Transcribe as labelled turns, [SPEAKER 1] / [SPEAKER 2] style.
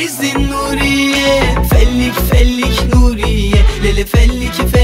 [SPEAKER 1] Gezdi Nuriye Fellik fellik Nuriye. Lele fellik fellik